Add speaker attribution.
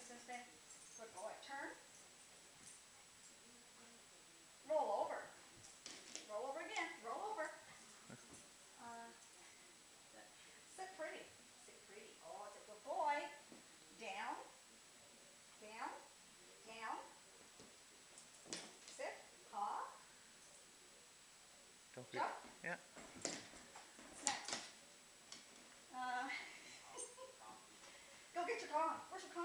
Speaker 1: so, so, so. Good boy. Turn. Roll over. Roll over again. Roll over. Uh, sit pretty. Sit pretty. Oh, it's a good boy. Down. Down. Down. Sit. Paw.
Speaker 2: Don't be, Jump. Yeah.
Speaker 1: Snap. Uh, go get your car. Where's your con?